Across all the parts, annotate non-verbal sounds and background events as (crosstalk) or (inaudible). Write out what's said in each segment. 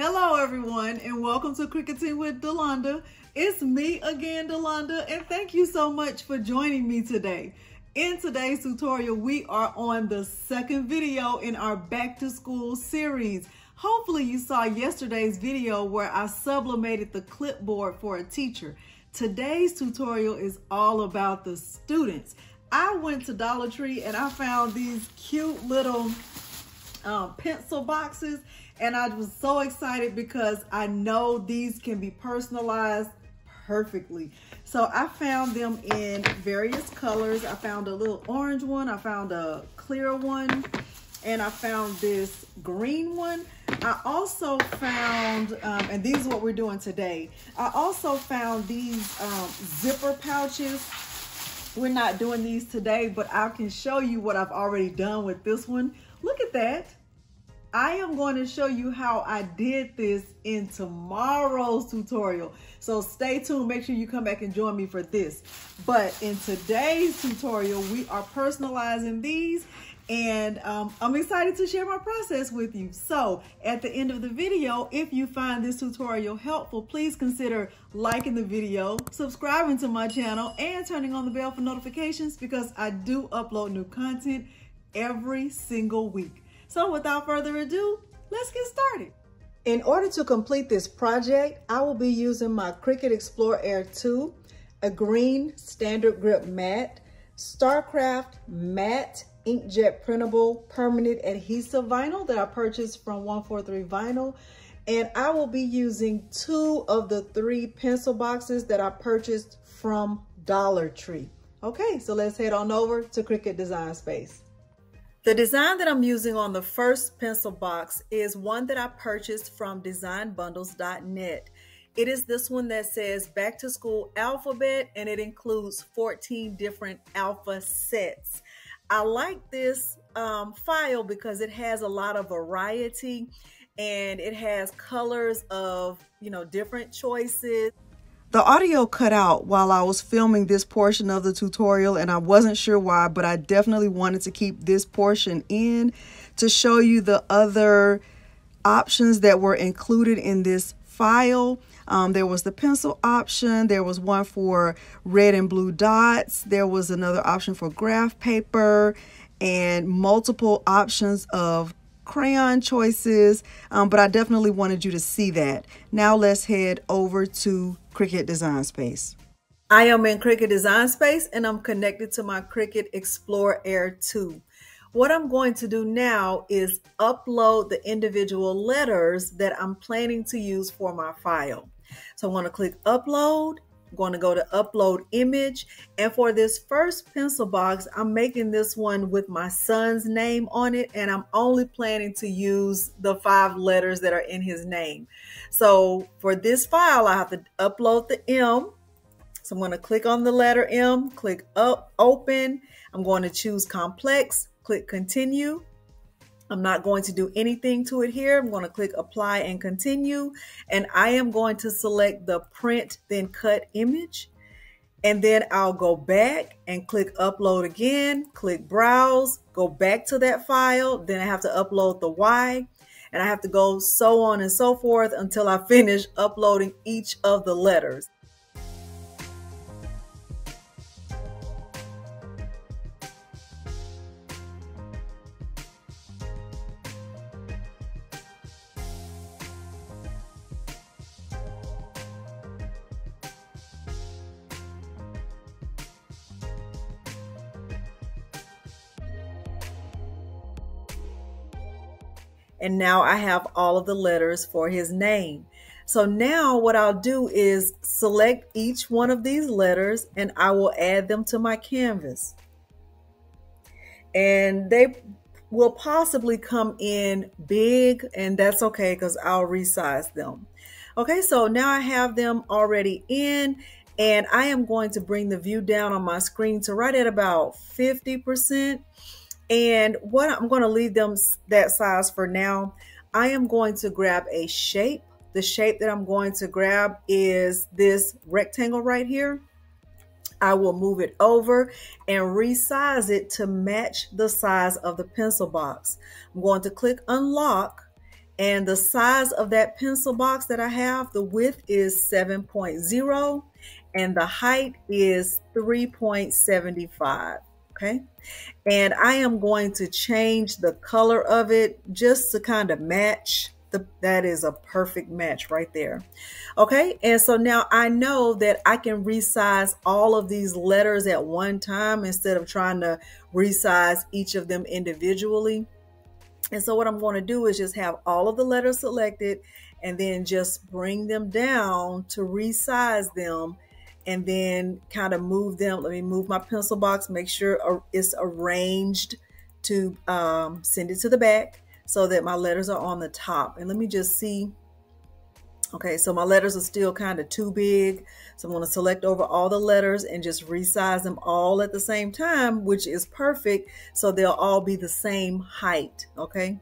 Hello, everyone, and welcome to Cricuting with Delonda. It's me again, Delonda, and thank you so much for joining me today. In today's tutorial, we are on the second video in our back to school series. Hopefully you saw yesterday's video where I sublimated the clipboard for a teacher. Today's tutorial is all about the students. I went to Dollar Tree and I found these cute little um, pencil boxes and I was so excited because I know these can be personalized perfectly. So I found them in various colors. I found a little orange one, I found a clear one, and I found this green one. I also found, um, and these are what we're doing today. I also found these um, zipper pouches. We're not doing these today, but I can show you what I've already done with this one. Look at that. I am going to show you how I did this in tomorrow's tutorial. So stay tuned. Make sure you come back and join me for this. But in today's tutorial, we are personalizing these and um, I'm excited to share my process with you. So at the end of the video, if you find this tutorial helpful, please consider liking the video, subscribing to my channel, and turning on the bell for notifications because I do upload new content every single week. So without further ado, let's get started. In order to complete this project, I will be using my Cricut Explore Air 2, a green standard grip mat, StarCraft matte inkjet printable permanent adhesive vinyl that I purchased from 143 Vinyl. And I will be using two of the three pencil boxes that I purchased from Dollar Tree. Okay, so let's head on over to Cricut Design Space. The design that I'm using on the first pencil box is one that I purchased from designbundles.net. It is this one that says back to school alphabet and it includes 14 different alpha sets. I like this um, file because it has a lot of variety and it has colors of, you know, different choices. The audio cut out while I was filming this portion of the tutorial and I wasn't sure why, but I definitely wanted to keep this portion in to show you the other options that were included in this file. Um, there was the pencil option. There was one for red and blue dots. There was another option for graph paper and multiple options of crayon choices, um, but I definitely wanted you to see that. Now let's head over to Cricut Design Space. I am in Cricut Design Space and I'm connected to my Cricut Explore Air 2. What I'm going to do now is upload the individual letters that I'm planning to use for my file. So I'm going to click upload I'm going to go to upload image. And for this first pencil box, I'm making this one with my son's name on it. And I'm only planning to use the five letters that are in his name. So for this file, I have to upload the M. So I'm going to click on the letter M, click up, open. I'm going to choose complex, click continue. I'm not going to do anything to it here. I'm going to click apply and continue. And I am going to select the print then cut image. And then I'll go back and click upload again, click browse, go back to that file. Then I have to upload the Y and I have to go so on and so forth until I finish uploading each of the letters. And now I have all of the letters for his name. So now what I'll do is select each one of these letters and I will add them to my canvas. And they will possibly come in big and that's okay because I'll resize them. Okay, so now I have them already in and I am going to bring the view down on my screen to right at about 50%. And what I'm going to leave them that size for now. I am going to grab a shape. The shape that I'm going to grab is this rectangle right here. I will move it over and resize it to match the size of the pencil box. I'm going to click unlock And the size of that pencil box that I have, the width is 7.0 and the height is 3.75. Okay. And I am going to change the color of it just to kind of match the, that is a perfect match right there. Okay. And so now I know that I can resize all of these letters at one time instead of trying to resize each of them individually. And so what I'm going to do is just have all of the letters selected and then just bring them down to resize them and then kind of move them. Let me move my pencil box, make sure it's arranged to um, send it to the back so that my letters are on the top. And let me just see. Okay, so my letters are still kind of too big. So I'm going to select over all the letters and just resize them all at the same time, which is perfect. So they'll all be the same height. Okay.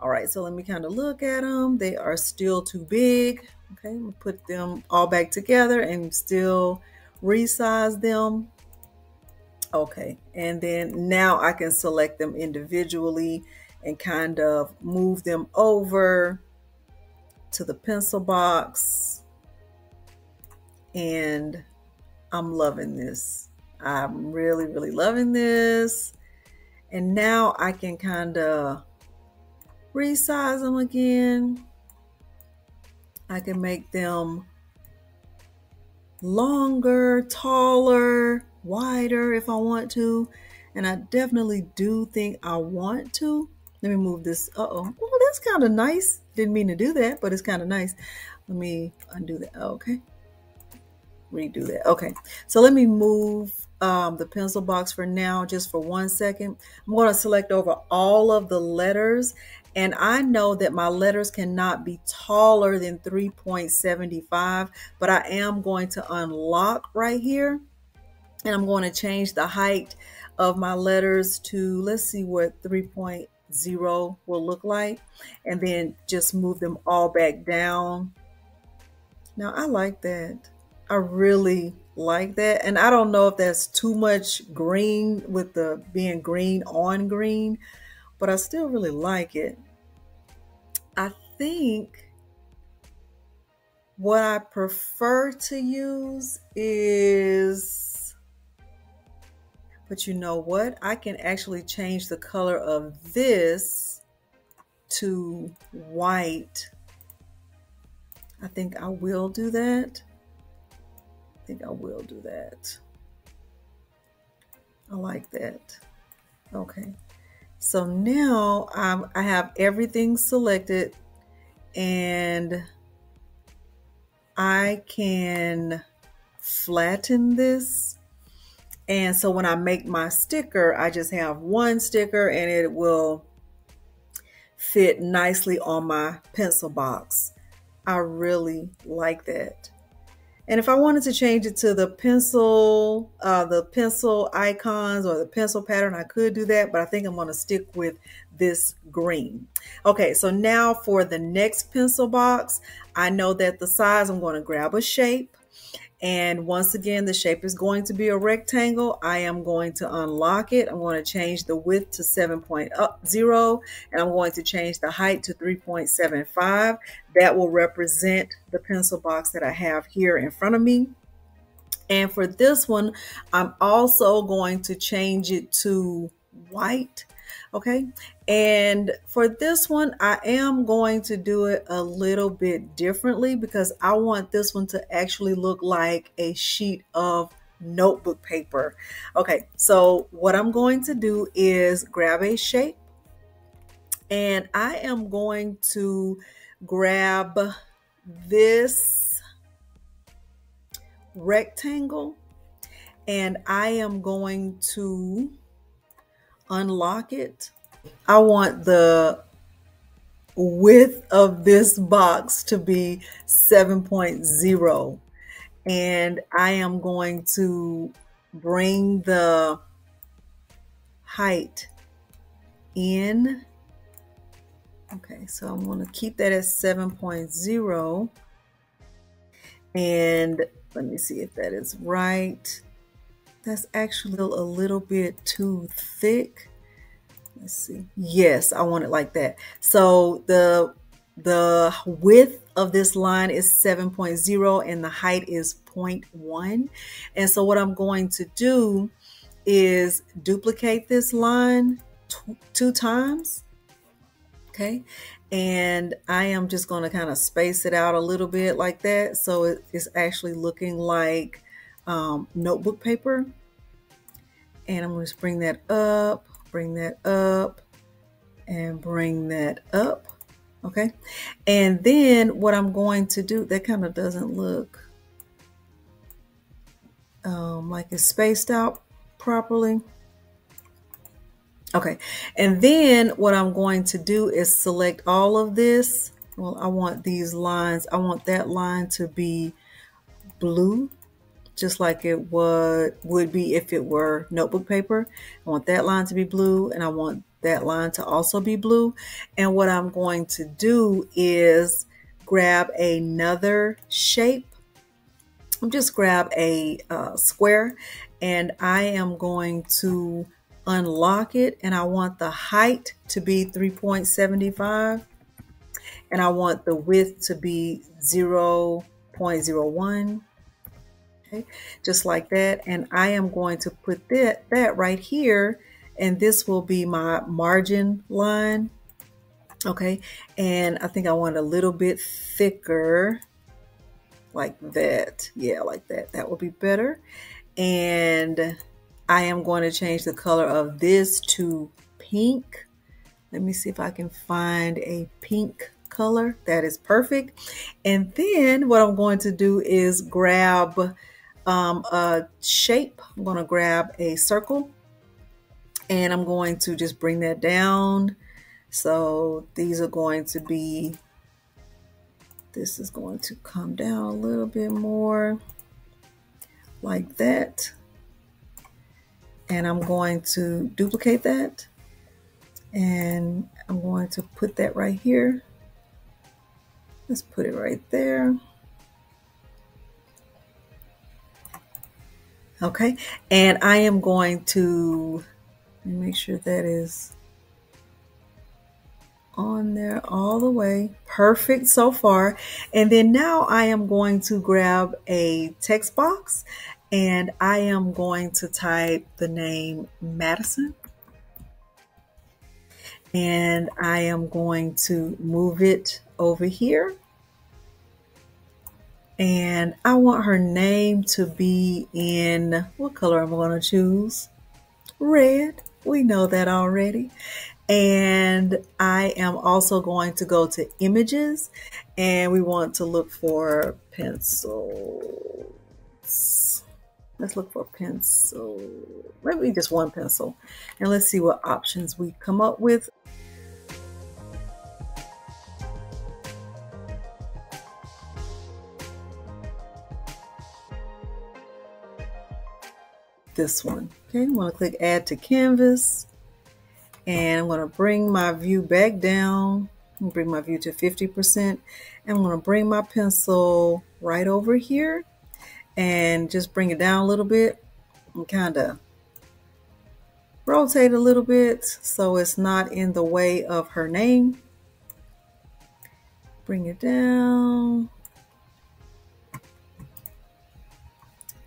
All right, so let me kind of look at them. They are still too big. Okay, I'm gonna put them all back together and still resize them. Okay, and then now I can select them individually and kind of move them over to the pencil box. And I'm loving this. I'm really, really loving this. And now I can kind of resize them again. I can make them longer, taller, wider if I want to. And I definitely do think I want to. Let me move this. Uh-oh. Oh, that's kind of nice. Didn't mean to do that, but it's kind of nice. Let me undo that. Okay. Redo that. Okay. So let me move um, the pencil box for now, just for one second. I'm going to select over all of the letters and I know that my letters cannot be taller than 3.75, but I am going to unlock right here. And I'm going to change the height of my letters to, let's see what 3.0 will look like. And then just move them all back down. Now I like that. I really like that. And I don't know if that's too much green with the being green on green, but I still really like it. I think what I prefer to use is, but you know what? I can actually change the color of this to white. I think I will do that. I think I will do that. I like that. Okay. So now I have everything selected and I can flatten this. And so when I make my sticker, I just have one sticker and it will fit nicely on my pencil box. I really like that. And if I wanted to change it to the pencil, uh, the pencil icons or the pencil pattern, I could do that, but I think I'm going to stick with this green. Okay, so now for the next pencil box, I know that the size, I'm going to grab a shape and once again, the shape is going to be a rectangle. I am going to unlock it. I'm going to change the width to 7.0 uh, and I'm going to change the height to 3.75. That will represent the pencil box that I have here in front of me. And for this one, I'm also going to change it to white Okay. And for this one, I am going to do it a little bit differently because I want this one to actually look like a sheet of notebook paper. Okay. So what I'm going to do is grab a shape and I am going to grab this rectangle and I am going to unlock it, I want the width of this box to be 7.0. And I am going to bring the height in. Okay, so I'm going to keep that at 7.0. And let me see if that is right. That's actually a little bit too thick. Let's see. Yes, I want it like that. So the the width of this line is 7.0 and the height is 0.1. And so what I'm going to do is duplicate this line two times. Okay. And I am just going to kind of space it out a little bit like that. So it is actually looking like um, notebook paper. And I'm going to bring that up, bring that up, and bring that up. Okay. And then what I'm going to do, that kind of doesn't look um, like it's spaced out properly. Okay. And then what I'm going to do is select all of this. Well, I want these lines. I want that line to be blue, just like it would, would be if it were notebook paper. I want that line to be blue and I want that line to also be blue. And what I'm going to do is grab another shape. I'm just grab a uh, square and I am going to unlock it and I want the height to be 3.75 and I want the width to be 0.01 okay just like that. And I am going to put that that right here and this will be my margin line. Okay and I think I want a little bit thicker like that. Yeah like that. That will be better. And I am going to change the color of this to pink. Let me see if I can find a pink color. That is perfect. And then what I'm going to do is grab um, a shape I'm going to grab a circle and I'm going to just bring that down. So these are going to be, this is going to come down a little bit more like that. And I'm going to duplicate that and I'm going to put that right here. Let's put it right there. Okay, and I am going to make sure that is on there all the way. Perfect so far. And then now I am going to grab a text box and I am going to type the name Madison. And I am going to move it over here. And I want her name to be in, what color am I going to choose? Red. We know that already. And I am also going to go to images and we want to look for pencils. Let's look for pencil. Maybe just one pencil. And let's see what options we come up with. This one. Okay, I'm going to click add to canvas and I'm going to bring my view back down. bring my view to 50% and I'm going to bring my pencil right over here and just bring it down a little bit and kind of rotate a little bit so it's not in the way of her name. Bring it down.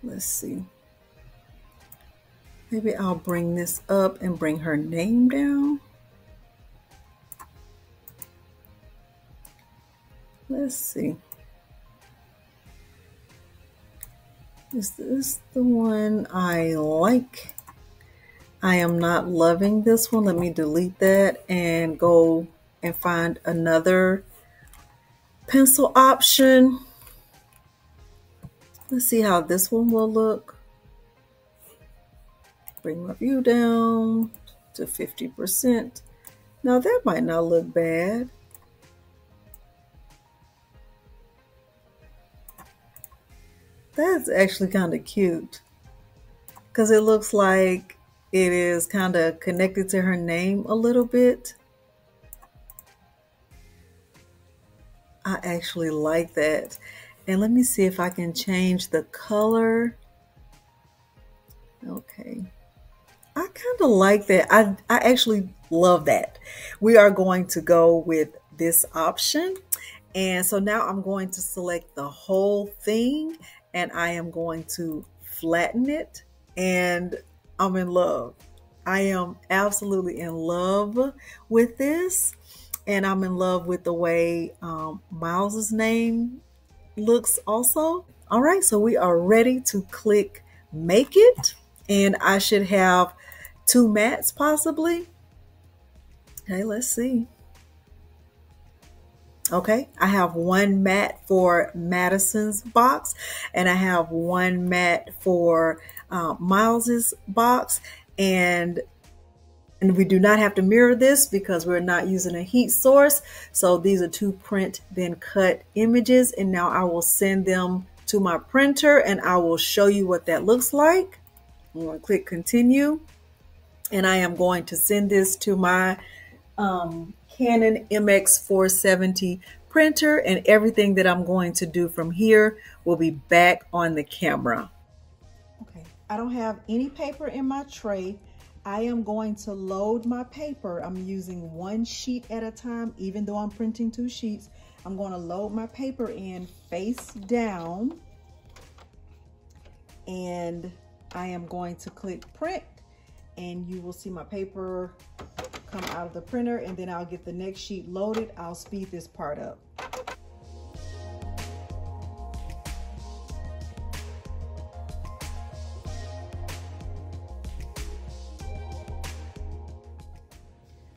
Let's see. Maybe I'll bring this up and bring her name down. Let's see. Is this the one I like? I am not loving this one. Let me delete that and go and find another pencil option. Let's see how this one will look bring my view down to 50%. Now that might not look bad. That's actually kind of cute because it looks like it is kind of connected to her name a little bit. I actually like that. And let me see if I can change the color. Okay. I kind of like that. I, I actually love that. We are going to go with this option. And so now I'm going to select the whole thing and I am going to flatten it and I'm in love. I am absolutely in love with this and I'm in love with the way um, Miles's name looks also. All right, so we are ready to click make it and I should have two mats possibly. Okay, let's see. Okay, I have one mat for Madison's box and I have one mat for uh, Miles's box and and we do not have to mirror this because we're not using a heat source. So these are two print then cut images and now I will send them to my printer and I will show you what that looks like. I'm going to click continue and I am going to send this to my um, Canon MX470 printer and everything that I'm going to do from here will be back on the camera. Okay, I don't have any paper in my tray. I am going to load my paper. I'm using one sheet at a time, even though I'm printing two sheets. I'm going to load my paper in face down and I am going to click print and you will see my paper come out of the printer and then I'll get the next sheet loaded. I'll speed this part up.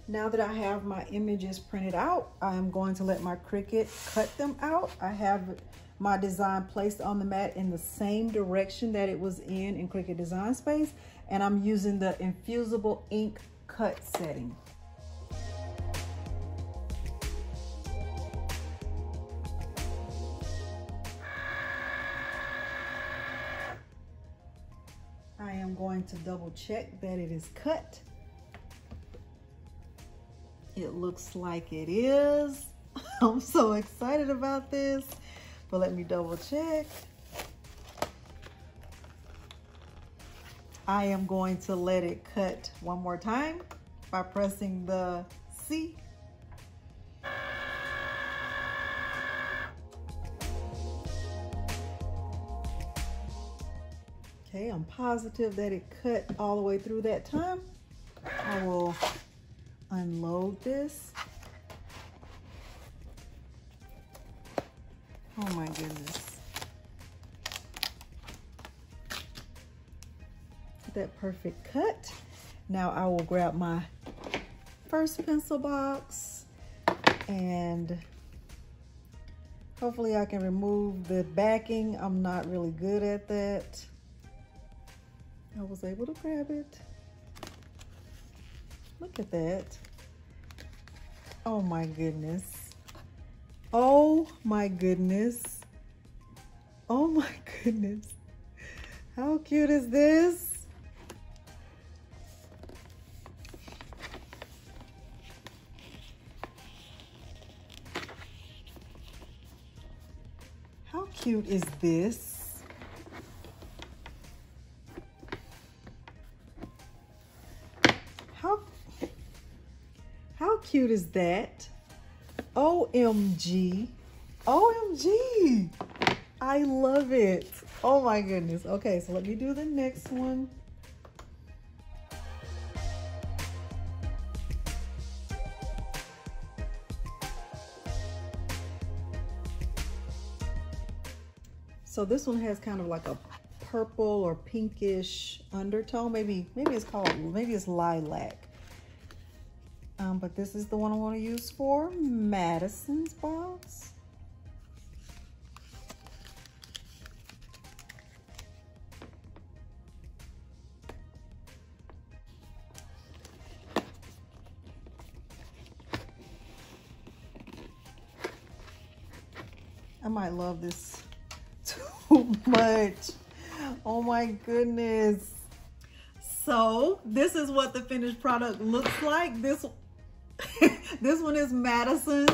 Now that I have my images printed out, I'm going to let my Cricut cut them out. I have my design placed on the mat in the same direction that it was in in Cricut Design Space. And I'm using the infusible ink cut setting. I am going to double check that it is cut. It looks like it is. (laughs) I'm so excited about this, but let me double check. I am going to let it cut one more time by pressing the C. Okay, I'm positive that it cut all the way through that time. I will unload this. Oh my goodness. that perfect cut. Now I will grab my first pencil box and hopefully I can remove the backing. I'm not really good at that. I was able to grab it. Look at that. Oh my goodness. Oh my goodness. Oh my (laughs) goodness. How cute is this? How cute is this? How, how cute is that? OMG. OMG. I love it. Oh my goodness. Okay, so let me do the next one. So this one has kind of like a purple or pinkish undertone. Maybe, maybe it's called, maybe it's lilac. Um, but this is the one I want to use for Madison's box. I might love this (laughs) too much. Oh my goodness. So this is what the finished product looks like. This, (laughs) this one is Madison's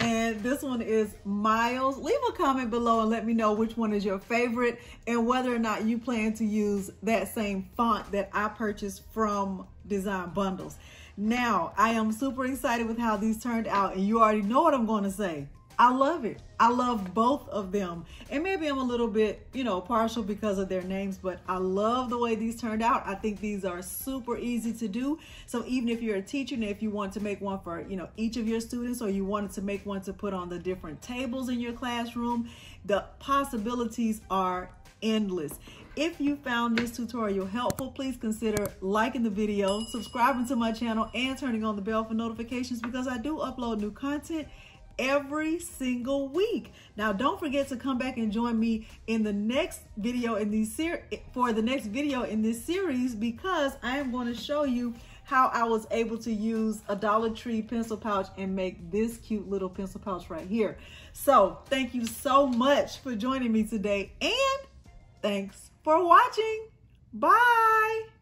and this one is Miles. Leave a comment below and let me know which one is your favorite and whether or not you plan to use that same font that I purchased from Design Bundles. Now, I am super excited with how these turned out, and you already know what I'm going to say. I love it. I love both of them. And maybe I'm a little bit, you know, partial because of their names, but I love the way these turned out. I think these are super easy to do. So even if you're a teacher and if you want to make one for, you know, each of your students or you wanted to make one to put on the different tables in your classroom, the possibilities are endless. If you found this tutorial helpful, please consider liking the video, subscribing to my channel, and turning on the bell for notifications because I do upload new content every single week. Now, don't forget to come back and join me in the next video in these ser- for the next video in this series because I am going to show you how I was able to use a Dollar Tree pencil pouch and make this cute little pencil pouch right here. So, thank you so much for joining me today and thanks for watching. Bye.